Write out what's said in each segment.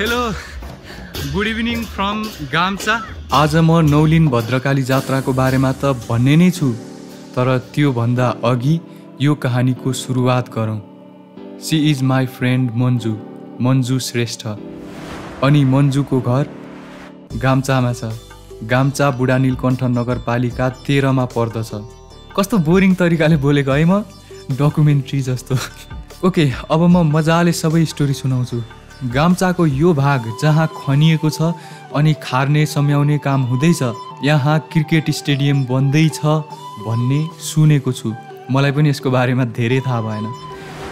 Hello good evening from गाम्चा आज म नौलिन भद्रकाली जात्राको बारेमा त भन्ने नै छु तर त्योभन्दा अघि यो कहानीको सुरुवात गरौँ। She is my friend Manju Manju Shrestha अनि मन्जुको घर गाम्चामा छ। गाम्चा बुढा नीलकण्ठ नगरपालिका तेह्रमा पर्दछ। कस्तो बोरिङ तरिकाले बोलेको है म? डकुमेन्ट्री जस्तो। ओके अब म मजाले सबै स्टोरी सुनाउँछु। गाम्चाको यो भाग जहाँ खनिएको छ अनि खार्ने सम्याउने काम हुँदैछ यहाँ क्रिकेट स्टेडियम बन्दैछ भन्ने सुनेको छु। मलाई पनि यसको बारेमा धेरै थाहा भएन।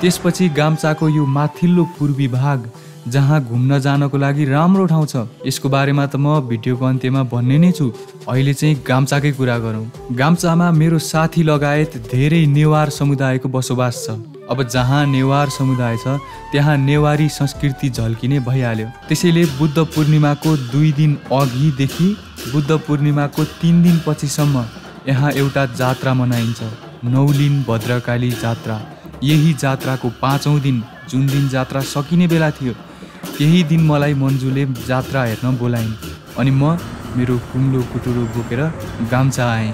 त्यसपछि गाम्चाको यो माथिल्लो पूर्वी भाग जहाँ घुम्न जानको लागि राम्रो ठाउँ छ यसको बारेमा त म भिडियोको अन्त्यमा भन्ने नै छु। अहिले चाहिँ गाम्चाकै कुरा गरौँ। गाम्चामा मेरो साथी लगायत धेरै नेवार समुदायको बसोबास छ। अब जहाँ नेवार समुदाय छ त्यहाँ नेवारी संस्कृति झल्किने भइहाल्यो। त्यसैले बुद्ध पूर्णिमाको दुई दिन अघिदेखि बुद्ध पूर्णिमाको तिन दिन पछिसम्म यहाँ एउटा जात्रा मनाइन्छ नौलिन भद्रकाली जात्रा। यही जात्राको पाँचौँ दिन जुन दिन जात्रा सकिने बेला थियो त्यही दिन मलाई मन्जुले जात्रा हेर्न बोलाइन् अनि म मेरो कुम्लो कुटुरो बोकेर गाम्चा आएँ।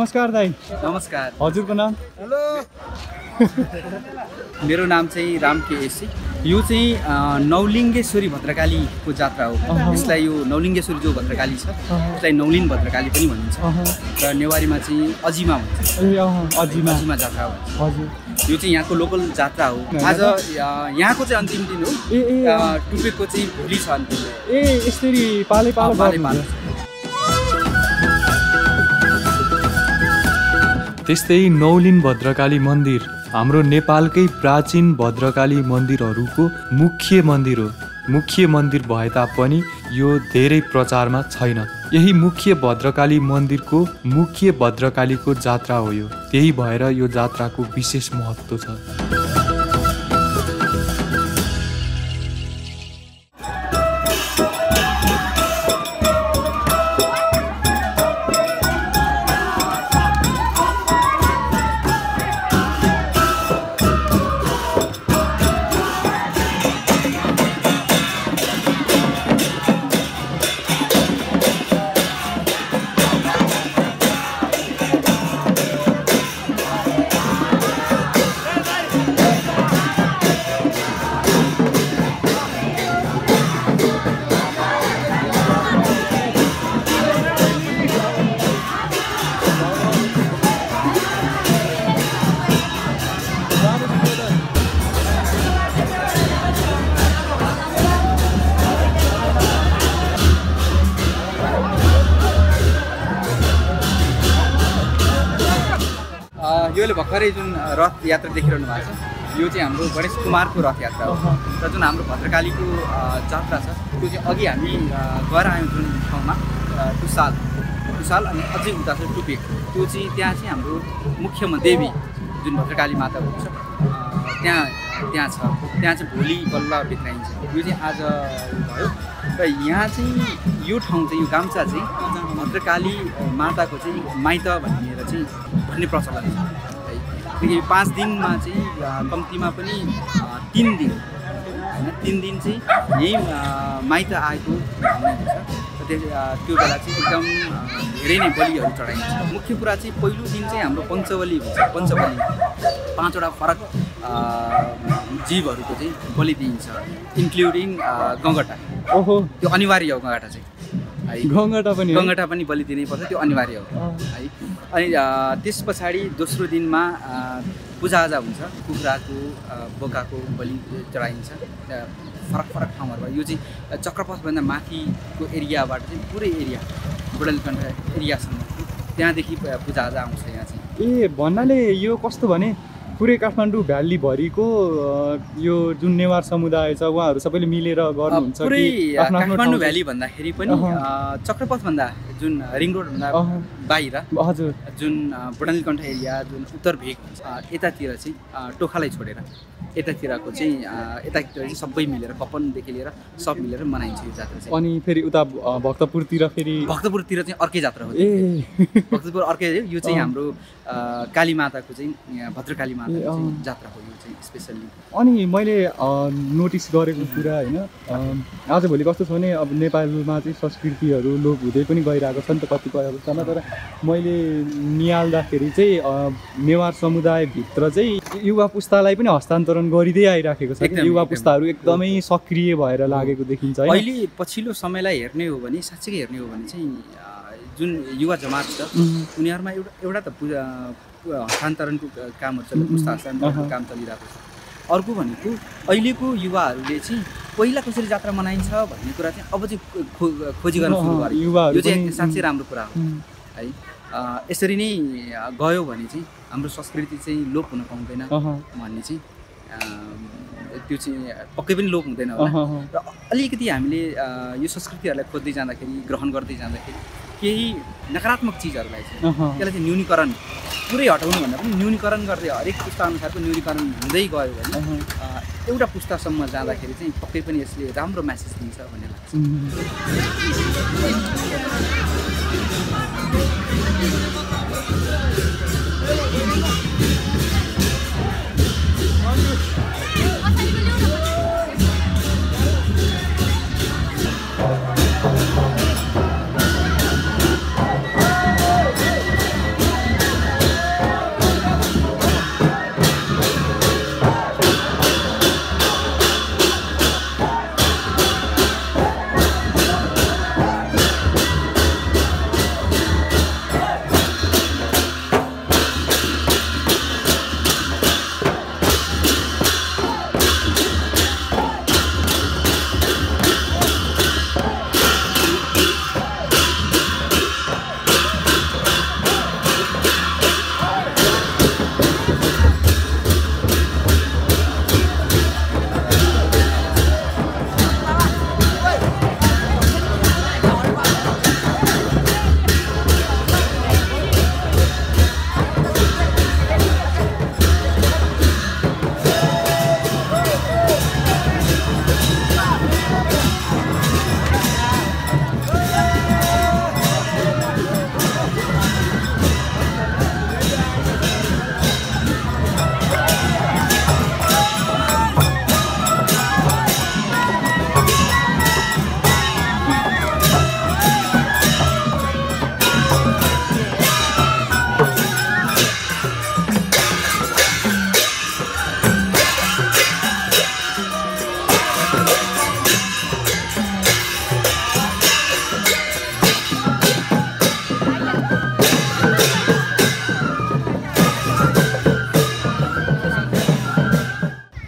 नमस्कार दाई। नमस्कार। हजुरको नाम? मेरो नाम चाहिँ राम के एसी। यो चाहिँ नौलिङ्गेश्वरी भद्रकालीको जात्रा हो। यसलाई यो नौलिङ्गेश्वरी जो भद्रकाली छ यसलाई नौलिन भद्रकाली पनि भनिन्छ। र नेवारीमा चाहिँ अजिमा भन्छ। अजिमा। अजिमा जात्रा हजुर। यो चाहिँ यहाँको लोकल जात्रा हो। आज यहाँको चाहिँ अन्तिम दिन हो। टुपेकको चाहिँ भोलि छ अन्तिम। ए यसरी पालै पालो पाले गर्नुहुन्छ। पालो त्यस्तै नौलिन भद्रकाली मन्दिर हाम्रो नेपालकै प्राचीन भद्रकाली मन्दिरहरूको मुख्य मन्दिर हो। मुख्य मन्दिर भए तापनि यो धेरै प्रचारमा छैन। यही मुख्य भद्रकाली मन्दिरको मुख्य भद्रकालीको जात्रा हो यो। त्यही भएर यो जात्राको विशेष महत्त्व छ। योले भर्खरै जुन रथ यात्रा देखिरहनु भएको छ यो चाहिँ हाम्रो गणेश कुमारको रथ यात्रा हो। र जुन हाम्रो भद्रकालीको जात्रा छ त्यो चाहिँ अघि हामी गएर आयौँ जुन ठाउँमा टुसाल। टुसाल अनि अझै उता छ टुपेक। त्यो चाहिँ त्यहाँ चाहिँ हाम्रो मुख्य देवी जुन भद्रकाली माता हुनुहुन्छ त्यहाँ त्यहाँ छ। त्यहाँ चाहिँ भोलि बल्ल भित्राइन्छ यो चाहिँ आज भयो। र यहाँ चाहिँ यो ठाउँ चाहिँ यो गाम्चा चाहिँ भद्रकाली माताको चाहिँ माइत भनेर चाहिँ भन्ने प्रचलन छ। किनकि यो पाँच दिनमा चाहिँ कम्तीमा पनि तिन दिन होइन तिन दिन चाहिँ यहीँ माइत आएको हुन्छ त्यस त्यो बेला चाहिँ एकदम धेरै नै बलिहरू चढाइन्छ। मुख्य कुरा चाहिँ पहिलो दिन चाहिँ हाम्रो पञ्चबली हुन्छ। पञ्चबली पाँचवटा फरक जीवहरूको चाहिँ बलि दिइन्छ। इन्क्लुडिङ गङ्गटा। ओहो। त्यो अनिवार्य हो गङ्गटा चाहिँ। है। गङ्गटा पनि? गङ्गटा पनि बलि दिनै पर्छ त्यो अनिवार्य हो। है। अनि त्यस पछाडि दोस्रो दिनमा पूजाआजा हुन्छ। कुखुराको बोकाको बलि चढाइन्छ। फरक फरक ठाउँहरूमा। यो चाहिँ चक्रपथभन्दा माथिको एरियाबाट चाहिँ पुरै एरिया बुढालीकण्ठ एरियासम्म। त्यहाँदेखि पूजाआजा आउँछ यहाँ चाहिँ। ए भन्नाले यो कस्तो भने? पुरै काठमाडौँ भ्यालीभरिको यो जुन नेवार समुदाय छ उहाँहरू सबैले मिलेर गर्नुहुन्छ काठमाडौँ भ्याली भन्दाखेरि पनि चक्रपथभन्दा जुन रिङ रोडभन्दा। बाहिर हजुर। जुन अ, बुढानीकण्ठ एरिया जुन उत्तर भेग यतातिर चाहिँ टोखालाई छोडेर यतातिरको चाहिँ यतातिर चाहिँ सबै मिलेर कपनदेखि लिएर सब मिलेर मनाइन्छ यो जात्रा चाहिँ। अनि फेरि उता भक्तपुरतिर फेरि भक्तपुरतिर चाहिँ अर्कै जात्रा हो। ए। भक्तपुर अर्कै यो चाहिँ। हाम्रो काली माताको चाहिँ भद्रकाली अँ। जात्रा हो यो चाहिँ स्पेसल्ली। अनि मैले नोटिस गरेको कुरा होइन आजभोलि कस्तो छ भने अब नेपालमा चाहिँ संस्कृतिहरू लोप हुँदै पनि गइरहेको छ नि त कतिपय अवस्थामा तर मैले निहाल्दाखेरि चाहिँ नेवार समुदायभित्र चाहिँ युवा पुस्तालाई पनि हस्तान्तरण गरिँदै आइराखेको छ युवा। पुस्ताहरू एकदमै सक्रिय भएर लागेको देखिन्छ अहिले पछिल्लो समयलाई हेर्ने हो भने साँच्चै हेर्ने हो भने चाहिँ जुन युवा जमात छ उनीहरूमा एउटा एउटा त हस्तान्तरणको कामहरू उम्, पुस्ता हस्तान्तरणको। काम चलिरहेको छ अर्को भनेको अहिलेको युवाहरूले चाहिँ पहिला कसरी जात्रा मनाइन्छ भन्ने कुरा चाहिँ अब चाहिँ खो- खोजी गर्न सुरु अहँ, गरे। युवाहरू यो चाहिँ साँच्चै राम्रो कुरा हो। है यसरी नै गयो भने चाहिँ हाम्रो संस्कृति चाहिँ लोप हुन पाउँदैन भन्ने चाहिँ त्यो चाहिँ पक्कै पनि लोप हुँदैन होला। र अलिकति हामीले यो संस्कृतिहरूलाई खोज्दै जाँदाखेरि ग्रहण गर्दै जाँदाखेरि केही नकारात्मक चिजहरूलाई चाहिँ। त्यसलाई चाहिँ न्यूनीकरण पुरै हटाउनु भन्दा पनि न्यूनीकरण गर्दै हरेक पुस्ता अनुसारको न्यूनीकरण हुँदै गयो भने एउटा पुस्तासम्म जाँदाखेरि चाहिँ पक्कै पनि यसले राम्रो म्यासेज दिन्छ भन्ने लाग्छ।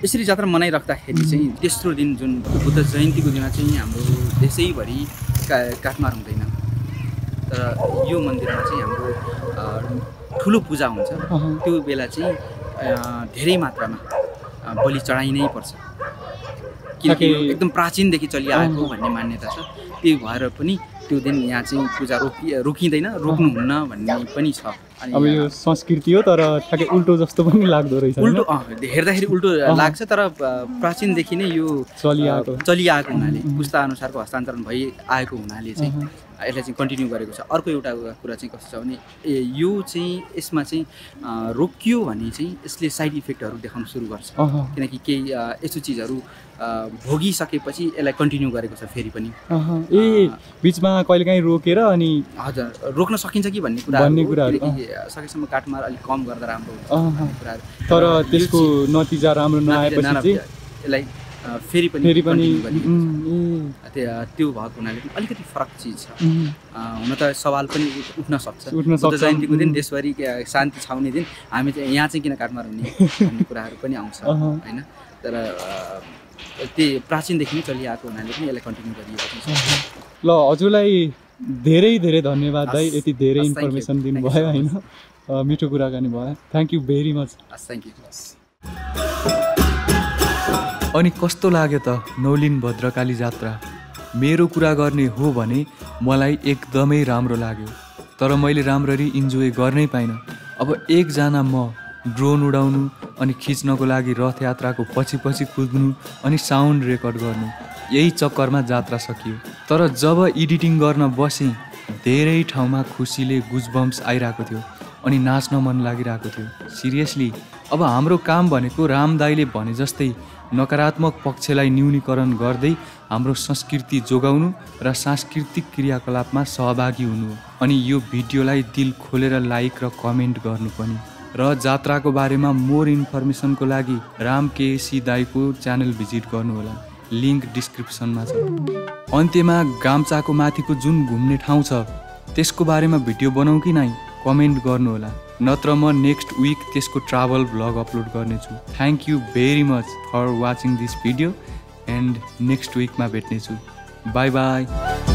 यसरी जात्रा मनाइराख्दाखेरि चाहिँ तेस्रो दिन जुन बुद्ध जयन्तीको दिन चाहिँ हाम्रो देशैभरि का काठमार हुँदैन। तर यो मन्दिरमा चाहिँ हाम्रो ठुलो पूजा हुन्छ। त्यो बेला चाहिँ धेरै मात्रामा बलि चढाइ नै पर्छ। किनकि एकदम प्राचीनदेखि चलिआएको भन्ने मान्यता छ। त्यही भएर पनि त्यो दिन यहाँ चाहिँ पूजा रोकि रोकिँदैन रोक्नुहुन्न भन्ने पनि छ। अब यो संस्कृति हो तर ठ्याक्कै उल्टो जस्तो पनि लाग्दो रहेछ? उल्टो हेर्दाखेरि उल्टो। लाग्छ तर प्राचीनदेखि नै यो चलिआएको। चलिआएको हुनाले उम्. पुस्ता अनुसारको हस्तान्तरण भइआएको हुनाले चाहिँ। यसलाई चाहिँ कन्टिन्यू गरेको छ। अर्को एउटा कुरा चाहिँ कस्तो छ भने ए यो चाहिँ यसमा चाहिँ रोकियो भने चाहिँ यसले साइड इफेक्टहरू देखाउन सुरु गर्छ। किनकि केही यस्तो चिजहरू भोगिसकेपछि यसलाई कन्टिन्यू गरेको छ फेरि पनि। ए बिचमा कहिलेकाहीँ रोकेर अनि हजुर रोक्न सकिन्छ कि भन्ने कुरा भन्ने कुराहरू, सकेसम्म काठमार अलिक कम गर्दा राम्रो हुन्छ कुराहरू। तर त्यसको नतिजा राम्रो नआएपछि यसलाई फेरि पनि फेरि पनि त्यो भएको हुनाले पनि अलिकति फरक चिज छ। हुन त सवाल पनि उठ- उठ्न सक्छ। उठ्न बुद्ध सक्छ, जयन्तीको दिन। देशभरि के- शान्ति छाउने दिन हामी चाहिँ यहाँ चाहिँ किन काठमार हुने भन्ने कुराहरू पनि आउँछ। होइन? तर त्यही प्राचीनदेखि नै चलिआएको हुनाले पनि यसलाई कन्टिन्यू गरिएको छ। ल हजुरलाई धेरै धेरै धन्यवाद दाइ यति धेरै. इन्फर्मेसन दिनुभयो होइन? मिठो कुराकानी भयो। Thank you very much thank you अनि कस्तो लाग्यो त नौलिन भद्रकाली जात्रा? मेरो कुरा गर्ने हो भने मलाई एकदमै राम्रो लाग्यो। तर मैले राम्ररी इन्जोय गर्नै पाइनँ। अब एकजना म ड्रोन उडाउनु अनि खिच्नको लागि रथयात्राको पछि पछि कुद्नु अनि साउन्ड रेकर्ड गर्नु यही चक्करमा जात्रा सकियो। तर जब एडिटिङ गर्न बसेँ धेरै ठाउँमा खुसीले गुजबम्स आइरहेको थियो अनि नाच्न मन लागिरहेको थियो। सिरियसली अब हाम्रो काम भनेको रामदाईले भने जस्तै नकारात्मक पक्षलाई न्यूनीकरण गर्दै हाम्रो संस्कृति जोगाउनु र सांस्कृतिक क्रियाकलापमा सहभागी हुनु। अनि यो भिडियोलाई दिल खोलेर लाइक र कमेन्ट गर्नु पनि। र जात्राको बारेमा मोर इन्फर्मेसनको लागि राम केसी दाईको च्यानल भिजिट गर्नुहोला। लिङ्क डिस्क्रिप्सनमा छ। अन्त्यमा गाम्चाको माथिको जुन घुम्ने ठाउँ छ त्यसको बारेमा भिडियो बनाऊ कि नै कमेन्ट गर्नुहोला। नत्र म नेक्स्ट विक त्यसको ट्राभल भ्लग अपलोड गर्नेछु. Thank you very much for watching this video and next विकमा भेट्नेछु. Bye bye